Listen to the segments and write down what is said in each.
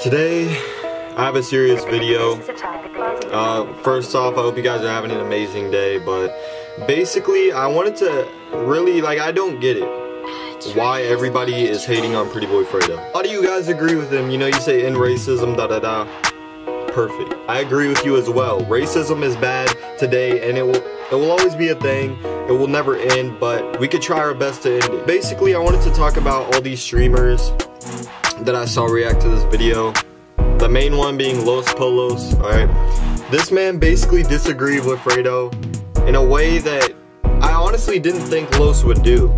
Today, I have a serious video. Uh, first off, I hope you guys are having an amazing day, but basically, I wanted to really, like, I don't get it. Why everybody is hating on Pretty Boy Fredo. Lot of you guys agree with him, you know, you say in racism, da da da. Perfect. I agree with you as well. Racism is bad today, and it will, it will always be a thing. It will never end, but we could try our best to end it. Basically, I wanted to talk about all these streamers that I saw react to this video. The main one being Los Pollos, alright? This man basically disagreed with Fredo in a way that I honestly didn't think Los would do.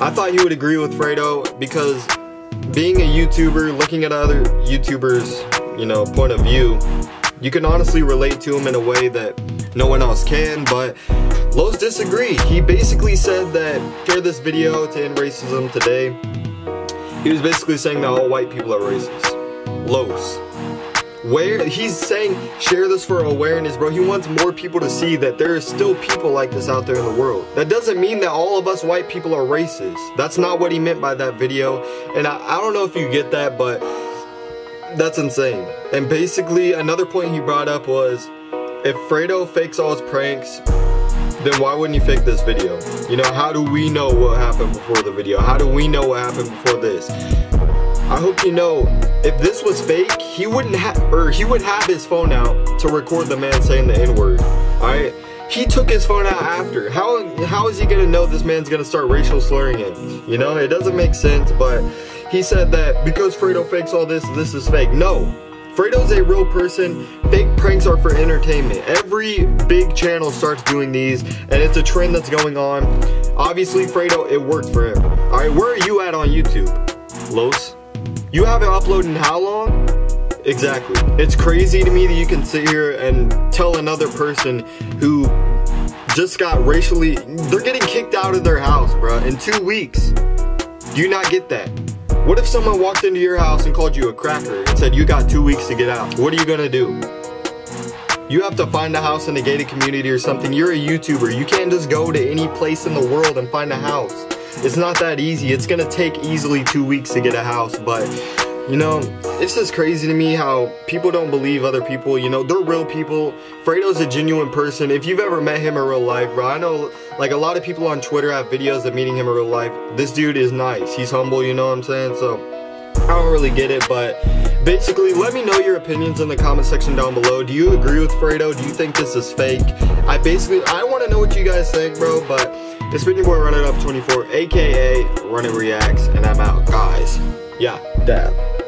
I thought he would agree with Fredo because being a YouTuber, looking at other YouTubers, you know, point of view, you can honestly relate to him in a way that no one else can, but Los disagreed. He basically said that share this video to end racism today he was basically saying that all white people are racist. Los. Where he's saying share this for awareness, bro. He wants more people to see that there are still people like this out there in the world. That doesn't mean that all of us white people are racist. That's not what he meant by that video. And I, I don't know if you get that, but that's insane. And basically, another point he brought up was if Fredo fakes all his pranks, then why wouldn't you fake this video? You know, how do we know what happened before the video? How do we know what happened before this? I hope you know, if this was fake, he wouldn't have, or he would have his phone out to record the man saying the N-word, alright? He took his phone out after. How, how is he gonna know this man's gonna start racial slurring it? You know, it doesn't make sense, but he said that because Fredo fakes all this, this is fake. No, Fredo's a real person. Fake pranks are for entertainment. Every big channel starts doing these, and it's a trend that's going on. Obviously, Fredo, it worked for him. Alright, where are you at on YouTube? Los? You haven't uploaded in how long? Exactly. It's crazy to me that you can sit here and tell another person who just got racially, they're getting kicked out of their house, bro, in two weeks. Do you not get that? What if someone walked into your house and called you a cracker and said you got two weeks to get out? What are you gonna do? You have to find a house in a gated community or something. You're a YouTuber. You can't just go to any place in the world and find a house. It's not that easy. It's gonna take easily two weeks to get a house, but you know, it's just crazy to me how people don't believe other people. You know, they're real people. Fredo's a genuine person. If you've ever met him in real life, bro, I know like a lot of people on Twitter have videos of meeting him in real life. This dude is nice. He's humble, you know what I'm saying? So, I don't really get it, but basically, let me know your opinions in the comment section down below. Do you agree with Fredo? Do you think this is fake? I basically, I want to know what you guys think, bro, but it's been your boy Run It Up 24, aka Run It Reacts, and I'm out, guys. Yeah, dab.